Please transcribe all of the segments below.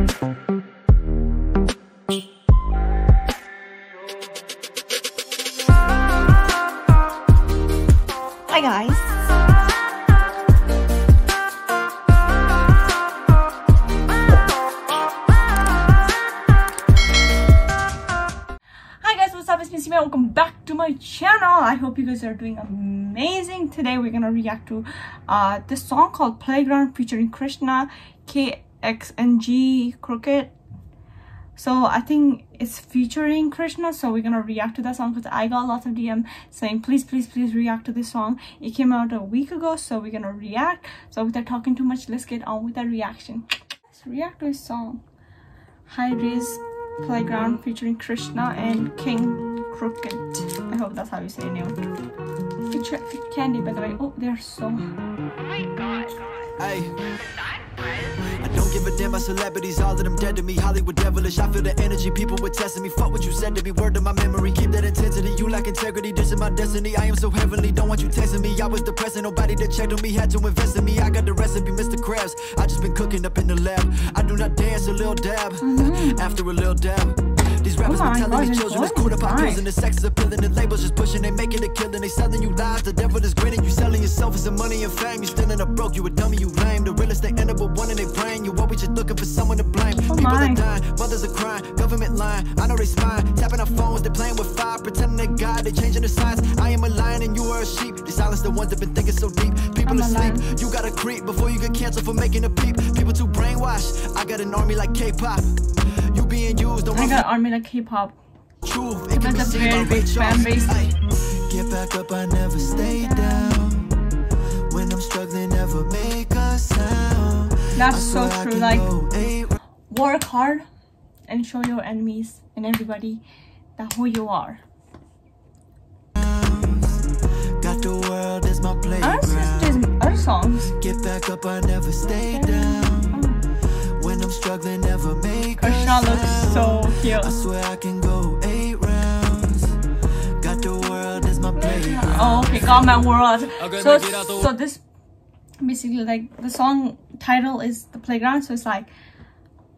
Hi guys. Hi guys, what's up? It's Missy Welcome back to my channel. I hope you guys are doing amazing. Today we're gonna react to uh this song called Playground featuring Krishna, KXNG Crooked. So I think it's featuring Krishna. So we're gonna react to that song because I got lots of DM saying please, please, please react to this song. It came out a week ago, so we're gonna react. So without talking too much, let's get on with the reaction. Let's react to this song. Hi-Rez Playground featuring Krishna and King Crooked. I hope that's how you say it name. Feature Candy, by the way. Oh, they're so. Hey. I don't give a damn about celebrities, all of them dead to me. Hollywood devilish. I feel the energy, people were testing me. Fuck what you said to me, word to my memory. Keep that intensity. You lack integrity, this is my destiny. I am so heavenly, don't want you testing me. I was depressing, nobody that checked on me had to invest in me. I got the recipe, Mr. Krabs. I just been cooking up in the lab. I do not dance, a little dab. Mm-hmm. After a little dab. These rappers my telling his children voice cool to pop pills and the sex is appealing. The labels just pushing, they making a killing. They selling you lies, the devil is grinning. You selling yourself for some money and fame. You in a broke, you a dummy, you lame. The realest they end up with one in their brain. You always just looking for someone to blame. Oh People my. are dying, mothers are crying, government lying. I know they spying, tapping our phones, they playing with fire, pretending they God, they changing the signs. I am a lion and you are a sheep. They silence the ones that been thinking so deep. People I'm asleep, lion. you gotta creep before you get canceled for making a peep. People too brainwashed. I got an army like K-pop. You being used, don't I got army like K-pop. True, it That's a very big fan base. Get back up, I never stay down. When I'm struggling, never make a sound. That's so true, like- Work hard and show your enemies and everybody that who you are. Got the world as my playground. listening to his other songs. Get back up, I never stay down. Oh. When I'm struggling, never make gonna look so cute. I swear I can go eight rounds. Got the world as my. Oh, okay, got my world. So, so this basically like the song title is the playground. So it's like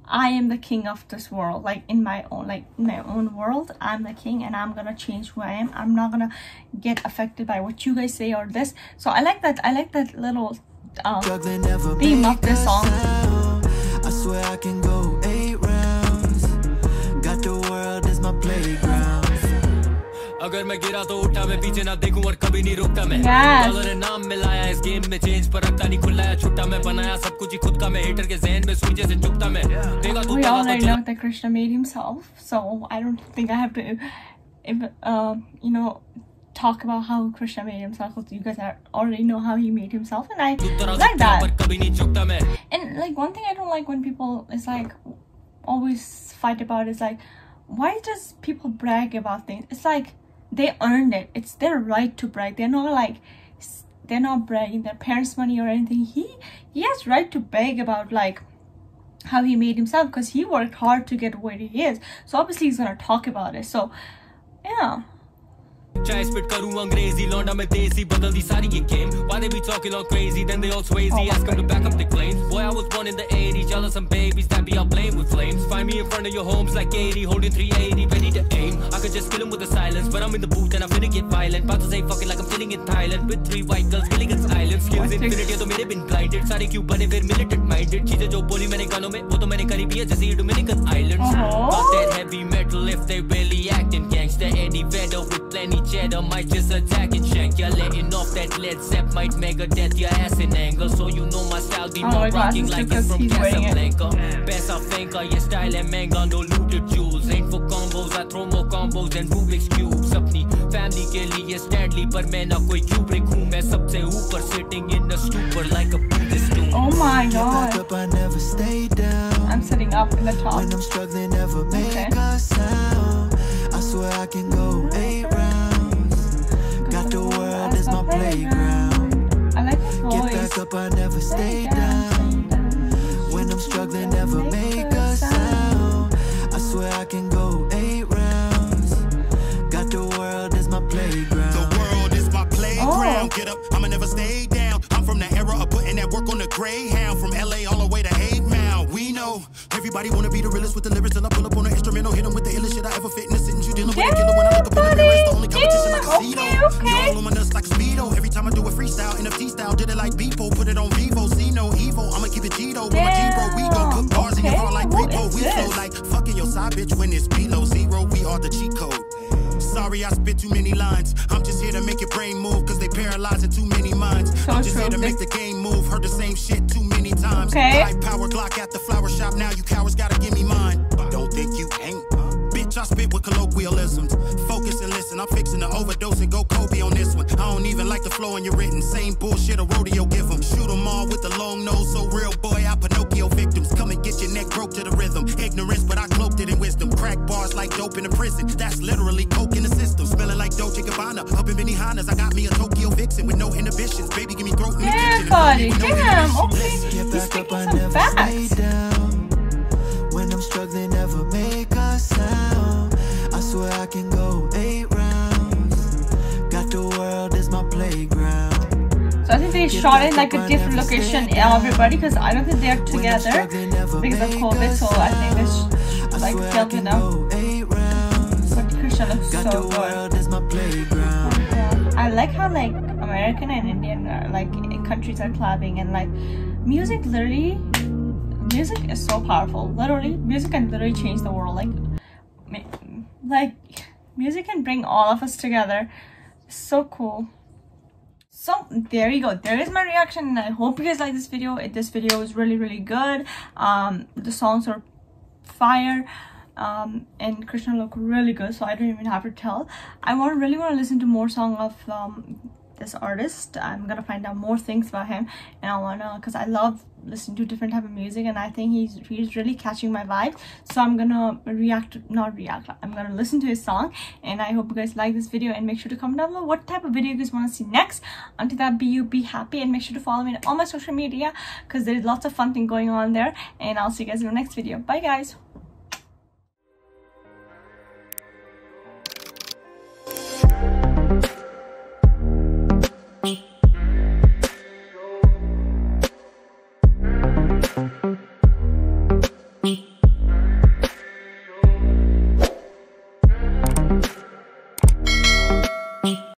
I am the king of this world, like in my own, like my own world. I'm the king, and I'm gonna change who I am. I'm not gonna get affected by what you guys say or this. So I like that. I like that little um, theme of this song. I swear I can go अगर मैं गिरा तो उठा मैं पीछे ना देखूं और कभी नहीं रुकता मैं Yes. डॉलर है नाम मिलाया इस गेम में चेंज पर रखता नहीं खुलाया छुट्टा मैं बनाया सब कुछ ही खुद का मैं हेटर के जहन में सुई जैसे चुपता मैं देगा तू we तवा already तो know that Krishna made himself, so I don't think I have to, if, uh, you know, talk about how Krishna made himself. 'cause You guys are, already know how he made himself, and I तू तरह like पर that. कभी नहीं चुकता मैं And like one thing I don't like when people is like always fight about is like, why does people brag about things? It's like they earned it. It's their right to brag. They're not like they're not bragging their parents' money or anything. He he has right to brag about like how he made himself because he worked hard to get where he is. So obviously he's gonna talk about it. So yeah. चाहे spit करूं अंग्रेजी लौंडा में देसी बदल दी सारी ये game why they be talking all crazy then they all swazy ask them to back up the claims boy I was born in the 80s jealous some babies that be out playing with flames find me in front of your homes like 80 holding 380 ready to aim I could just kill him with the silence but I'm in the booth and I'm finna get violent about to say fucking like I'm sitting in Thailand with three white girls Gilligan's Island skills infinity तो मेरे been blinded सारे क्यों बने फिर militant minded चीजें जो बोली मैंने गानों में वो तो मैंने करी भी है जैसे ये Dominican Islands Uh-huh. got that heavy metal if they really plenty cheddar might just attack and shank you letting off that lead Zepp might mega death your ass in angle so you know my style be Oh more my God, rocking it's like because it's from he's wearing it. Casablanca best I think your style and manga no looted jewels ain't for combos I throw more combos than Rubik's cubes अपनी family के लिए Stanley पर मैं ना कोई Kubrick हूँ मैं सबसे ऊपर sitting in a stupor like a Buddhist tomb Oh my Get back god. up, I never stay down. I'm sitting up in the top. When I'm struggling, never make Okay. a sound. I swear I can go playground. I like his Get back up, I never stay down. When I'm struggling, never make a sound. I swear I can go eight rounds. Got the world as my playground. The world is my playground. Oh. Get up, I'ma never stay down. I'm from the era of putting that work on the Greyhound. From LA all the way to 8 Mile. We know Everybody wanna be the realest with the lyrics till I pull up on the instrumental, hit 'em with the illest shit I ever fit in the sentence. You dealing with a killer when I look up in the mirror, it's the only competition I can see Okay, though. okay. You all on my nuts like a speedo. Every time I do a freestyle, NFT style, did it like Beepo, put it on Vivo, see evil. I'ma keep it Gito with. We gon' put bars in your Okay, like what We flow like fucking your side bitch when it's below zero. We are the cheat code. Sorry, I spit too many lines. I'm just here to make your brain move, cause they paralyzing too many minds. So I'm just here to make the game move. Heard the same shit too many times. Okay. High power Glock at the flower shop. Now you cowards gotta give me mine. Don't think you ain't. I spit with colloquialisms. Focus and listen. I'm fixing to overdose and go Kobe on this one. I don't even like the flow in your written. Same bullshit a rodeo give 'em. Shoot 'em all with the long nose. So real boy, I Pinocchio victims. Come and get your neck broke to the rhythm. Ignorance, but I cloaked it in wisdom. Crack bars like dope in a prison. That's literally coke in the system. Smelling like Dolce Gabbana. Up in Benihana's, I got me a Tokyo vixen with no inhibitions. Baby, give me throat in the kitchen. no Damn. Okay. Shot in like a different location, everybody, because I don't think they're together because of COVID. So I think they sound. sh- I like go eight rounds. But Krishna looks so good. I like how like American and Indian uh, like countries are collabing and like music literally music is so powerful. Literally, music can literally change the world. Like like music can bring all of us together. So cool. So there you go. There is my reaction and I hope you guys like this video. This video is really really good. Um the songs are fire um and krishna look really good so i don't even have to tell i want really want to listen to more song of um this artist. I'm gonna find out more things about him and i wanna because i love listening to different type of music and i think he's he's really catching my vibe. So i'm gonna react not react i'm gonna listen to his song and i hope you guys like this video and make sure to comment down below what type of video you guys want to see next. Until that be you be happy and make sure to follow me on all my social media because there's lots of fun thing going on there and i'll see you guys in the next video. Bye guys